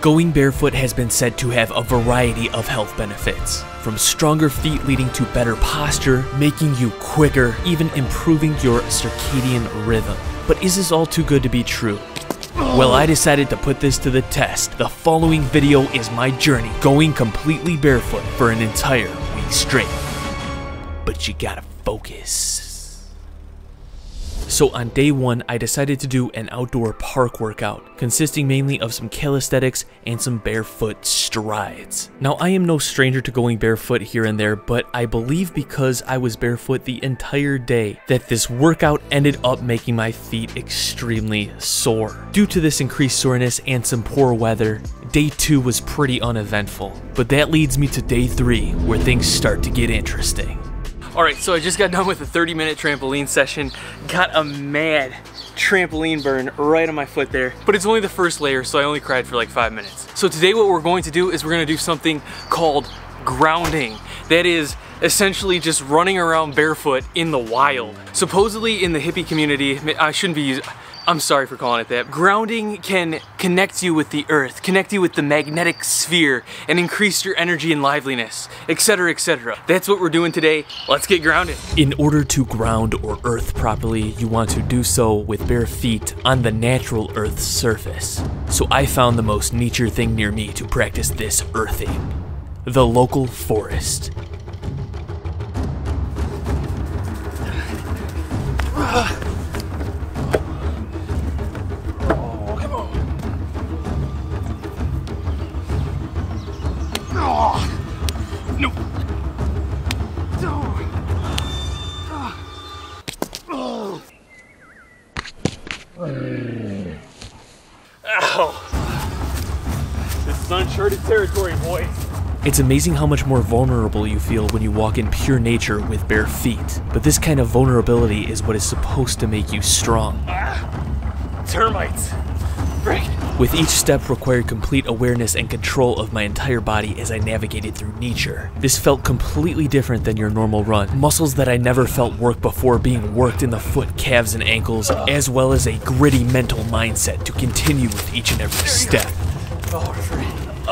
Going barefoot has been said to have a variety of health benefits, from stronger feet leading to better posture, making you quicker, even improving your circadian rhythm. But is this all too good to be true? Well, I decided to put this to the test. The following video is my journey going completely barefoot for an entire week straight. But you gotta focus. So on day one, I decided to do an outdoor park workout, consisting mainly of some calisthenics and some barefoot strides. Now I am no stranger to going barefoot here and there, but I believe because I was barefoot the entire day, that this workout ended up making my feet extremely sore. Due to this increased soreness and some poor weather, day two was pretty uneventful. But that leads me to day three, where things start to get interesting. All right, so I just got done with a 30 minute trampoline session. Got a mad trampoline burn right on my foot there. But it's only the first layer, so I only cried for like five minutes. So today what we're going to do is we're gonna do something called grounding. That is essentially just running around barefoot in the wild. Supposedly in the hippie community, I shouldn't be using, I'm sorry for calling it that. Grounding can connect you with the earth, connect you with the magnetic sphere, and increase your energy and liveliness, etc., etc. That's what we're doing today. Let's get grounded. In order to ground or earth properly, you want to do so with bare feet on the natural earth's surface. So I found the most nature thing near me to practice this earthing. The local forest. Ow! This is uncharted territory, boys. It's amazing how much more vulnerable you feel when you walk in pure nature with bare feet. But this kind of vulnerability is what is supposed to make you strong. Ah, termites. Frick. With each step required complete awareness and control of my entire body as I navigated through nature. This felt completely different than your normal run. Muscles that I never felt work before being worked in the foot, calves, and ankles, as well as a gritty mental mindset to continue with each and every step.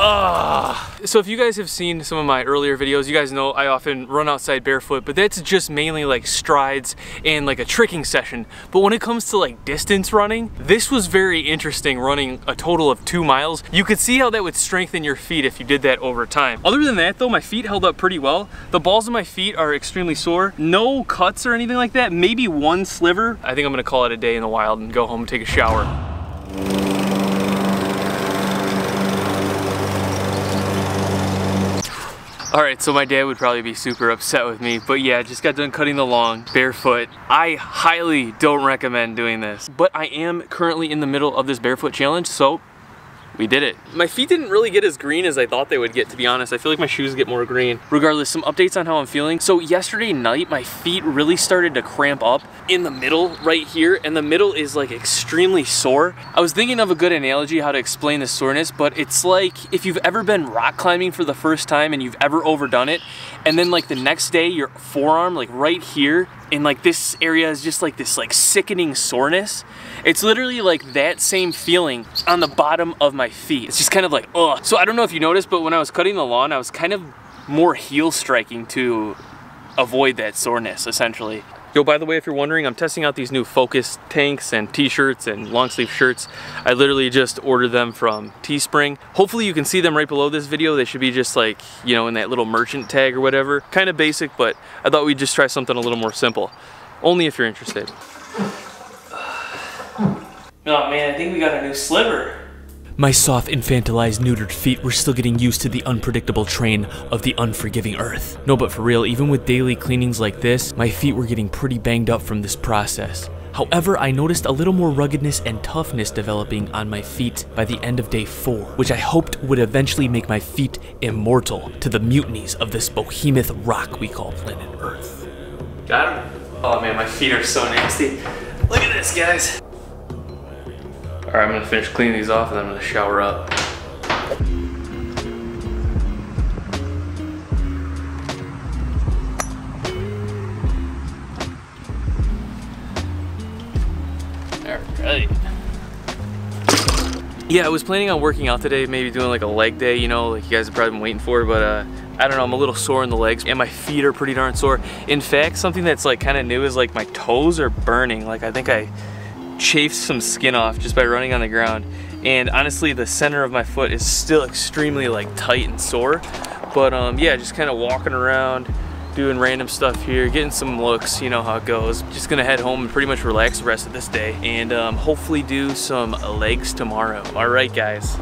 Ah. So if you guys have seen some of my earlier videos, you guys know I often run outside barefoot, but that's just mainly like strides and like a tricking session. But when it comes to like distance running, this was very interesting running a total of two miles. You could see how that would strengthen your feet if you did that over time. Other than that though, my feet held up pretty well. The balls of my feet are extremely sore. No cuts or anything like that, maybe one sliver. I think I'm gonna call it a day in the wild and go home and take a shower. All right, so my dad would probably be super upset with me, but yeah, just got done cutting the lawn barefoot. I highly don't recommend doing this, but I am currently in the middle of this barefoot challenge, so we did it. My feet didn't really get as green as I thought they would get, to be honest. I feel like my shoes get more green. Regardless, some updates on how I'm feeling. So yesterday night, my feet really started to cramp up in the middle right here, and the middle is like extremely sore. I was thinking of a good analogy how to explain the soreness, but it's like if you've ever been rock climbing for the first time and you've ever overdone it, and then like the next day, your forearm, like right here, and like this area is just like this like sickening soreness. It's literally like that same feeling on the bottom of my feet. It's just kind of like, ugh. So I don't know if you noticed, but when I was cutting the lawn, I was kind of more heel striking to avoid that soreness essentially. Yo, by the way, if you're wondering, I'm testing out these new Focus tanks and t-shirts and long sleeve shirts. I literally just ordered them from Teespring. Hopefully you can see them right below this video. They should be just like, you know, in that little merchant tag or whatever. Kind of basic, but I thought we'd just try something a little more simple. Only if you're interested. Oh man, I think we got a new sliver. My soft, infantilized, neutered feet were still getting used to the unpredictable train of the unforgiving earth. No, but for real, even with daily cleanings like this, my feet were getting pretty banged up from this process. However, I noticed a little more ruggedness and toughness developing on my feet by the end of day 4, which I hoped would eventually make my feet immortal to the mutinies of this behemoth rock we call planet Earth. Got him? Oh man, my feet are so nasty. Look at this, guys. All right, I'm gonna finish cleaning these off and then I'm gonna shower up. All right. Yeah, I was planning on working out today, maybe doing like a leg day, you know, like you guys have probably been waiting for, but uh, I don't know, I'm a little sore in the legs and my feet are pretty darn sore. In fact, something that's like kind of new is like my toes are burning. Like I think I chafed some skin off just by running on the ground. And honestly, the center of my foot is still extremely like tight and sore. But um, yeah, just kind of walking around, doing random stuff here, getting some looks, you know how it goes. Just gonna head home and pretty much relax the rest of this day and um, hopefully do some legs tomorrow. All right, guys.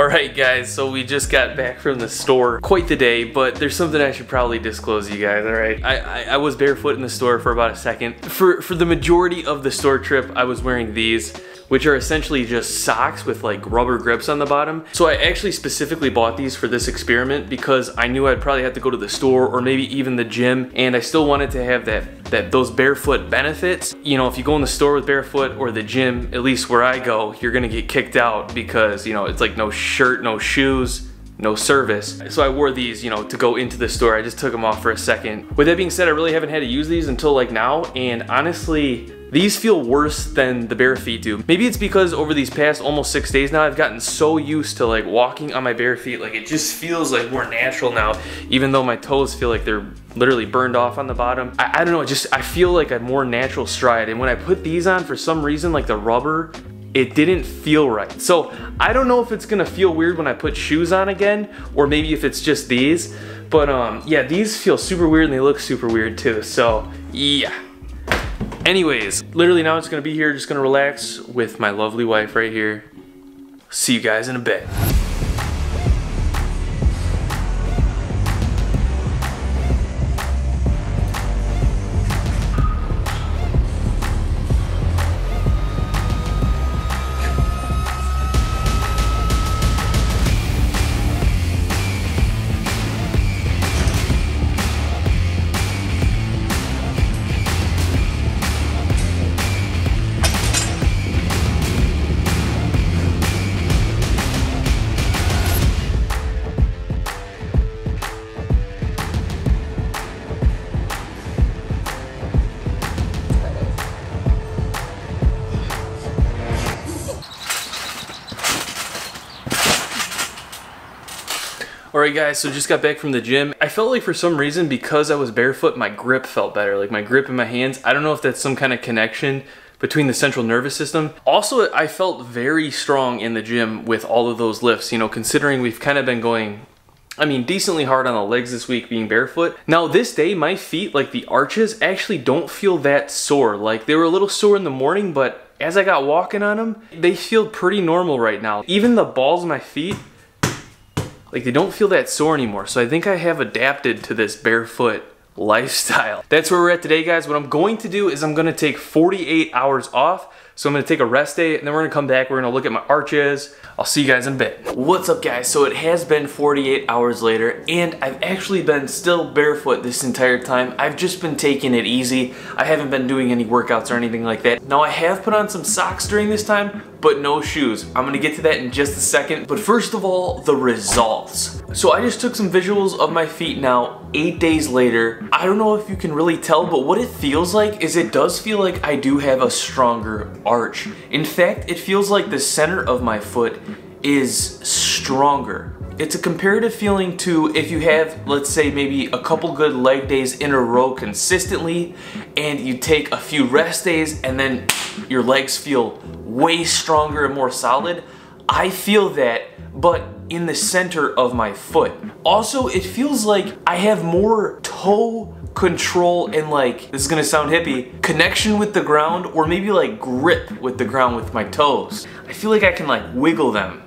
Alright guys, so we just got back from the store. Quite the day, but there's something I should probably disclose to you guys, alright? I, I, I, was barefoot in the store for about a second. For, for the majority of the store trip, I was wearing these which are essentially just socks with like rubber grips on the bottom. So I actually specifically bought these for this experiment because I knew I'd probably have to go to the store or maybe even the gym and I still wanted to have that that those barefoot benefits. You know, if you go in the store with barefoot or the gym, at least where I go, you're gonna get kicked out because, you know, it's like no shirt, no shoes, no service. So I wore these, you know, to go into the store. I just took them off for a second. With that being said, I really haven't had to use these until like now. And honestly, these feel worse than the bare feet do. Maybe it's because over these past almost six days now, I've gotten so used to like walking on my bare feet. Like it just feels like more natural now, even though my toes feel like they're literally burned off on the bottom. I, I don't know, just I feel like a more natural stride. And when I put these on, for some reason, like the rubber, it didn't feel right. So I don't know if it's gonna feel weird when I put shoes on again, or maybe if it's just these. But um, yeah, these feel super weird and they look super weird too. So yeah. Anyways, literally now it's gonna be here, just gonna relax with my lovely wife right here. See you guys in a bit. Alright guys, so just got back from the gym. I felt like for some reason, because I was barefoot, my grip felt better. Like my grip in my hands. I don't know if that's some kind of connection between the central nervous system. Also, I felt very strong in the gym with all of those lifts, you know, considering we've kind of been going I mean, decently hard on the legs this week being barefoot. Now this day, my feet, like the arches, actually don't feel that sore. Like they were a little sore in the morning, but as I got walking on them, they feel pretty normal right now. Even the balls of my feet like they don't feel that sore anymore. So I think I have adapted to this barefoot lifestyle. That's where we're at today, guys. What I'm going to do is I'm gonna take 48 hours off. So I'm gonna take a rest day and then we're gonna come back. We're gonna look at my arches. I'll see you guys in a bit. What's up guys? So it has been 48 hours later and I've actually been still barefoot this entire time. I've just been taking it easy. I haven't been doing any workouts or anything like that. Now I have put on some socks during this time, but no shoes. I'm gonna get to that in just a second. But first of all, the results. So I just took some visuals of my feet now, eight days later. I don't know if you can really tell, but what it feels like is it does feel like I do have a stronger arch. In fact, it feels like the center of my foot is stronger. It's a comparative feeling to if you have, let's say, maybe a couple good leg days in a row consistently, and you take a few rest days, and then your legs feel way stronger and more solid. I feel that, but in the center of my foot. Also, it feels like I have more toe control and like, this is gonna sound hippie, connection with the ground or maybe like grip with the ground with my toes. I feel like I can like wiggle them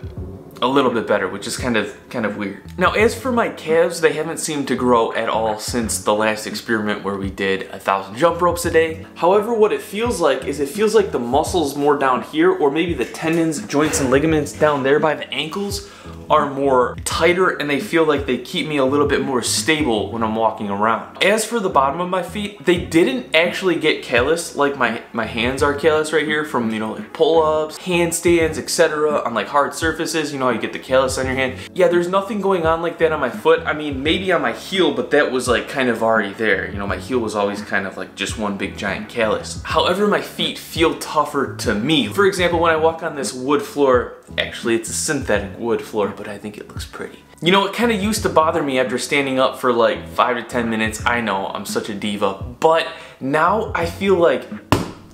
a little bit better, which is kind of kind of weird. Now, as for my calves, they haven't seemed to grow at all since the last experiment where we did a thousand jump ropes a day. However, what it feels like is it feels like the muscles more down here, or maybe the tendons, joints, and ligaments down there by the ankles are more tighter and they feel like they keep me a little bit more stable when I'm walking around. As for the bottom of my feet, they didn't actually get callous like my, my hands are callous right here from, you know, like pull-ups, handstands, etc. on like hard surfaces, you know, how you get the callus on your hand. Yeah, there's nothing going on like that on my foot. I mean, maybe on my heel, but that was like kind of already there. You know, my heel was always kind of like just one big giant callus. However, my feet feel tougher to me. For example, when I walk on this wood floor, actually it's a synthetic wood floor, but I think it looks pretty. You know, it kind of used to bother me after standing up for like five to 10 minutes. I know, I'm such a diva, but now I feel like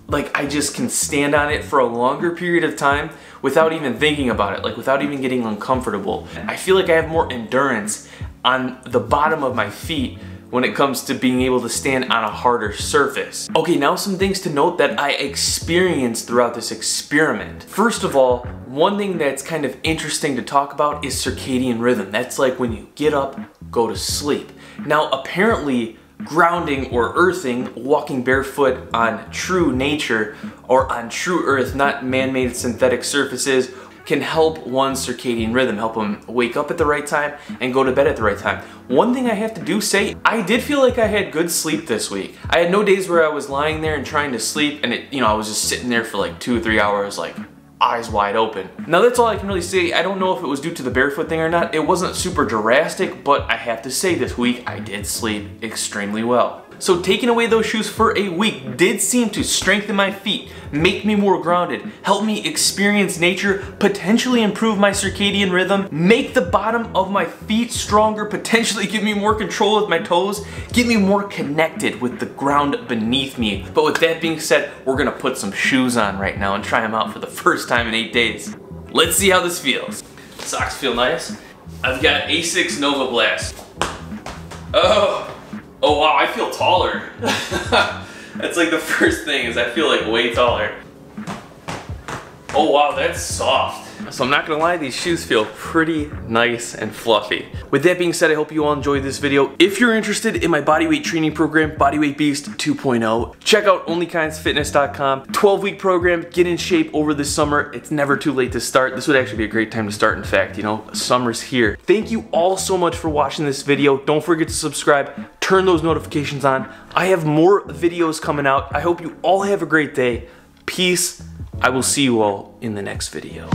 like I just can stand on it for a longer period of time without even thinking about it, like without even getting uncomfortable. I feel like I have more endurance on the bottom of my feet when it comes to being able to stand on a harder surface. Okay, now some things to note that I experienced throughout this experiment. First of all, one thing that's kind of interesting to talk about is circadian rhythm. That's like when you get up, go to sleep. Now, apparently, grounding or earthing, walking barefoot on true nature or on true earth, not man-made synthetic surfaces can help one's circadian rhythm, help them wake up at the right time and go to bed at the right time. One thing I have to do say, I did feel like I had good sleep this week. I had no days where I was lying there and trying to sleep and it, you know, I was just sitting there for like two or three hours like eyes wide open. Now that's all I can really say. I don't know if it was due to the barefoot thing or not. It wasn't super drastic, but I have to say this week I did sleep extremely well. So taking away those shoes for a week did seem to strengthen my feet, make me more grounded, help me experience nature, potentially improve my circadian rhythm, make the bottom of my feet stronger, potentially give me more control with my toes, get me more connected with the ground beneath me. But with that being said, we're gonna put some shoes on right now and try them out for the first time in eight days. Let's see how this feels. Socks feel nice. I've got Asics Novablast. Oh, Oh wow, I feel taller. that's like the first thing is I feel like way taller. Oh wow, that's soft. So I'm not gonna lie, these shoes feel pretty nice and fluffy. With that being said, I hope you all enjoyed this video. If you're interested in my bodyweight training program, Bodyweight Beast 2.0, check out onlykindsfitness.com. 12 week program, get in shape over the summer. It's never too late to start. This would actually be a great time to start, in fact, you know, summer's here. Thank you all so much for watching this video. Don't forget to subscribe, turn those notifications on. I have more videos coming out. I hope you all have a great day. Peace. I will see you all in the next video.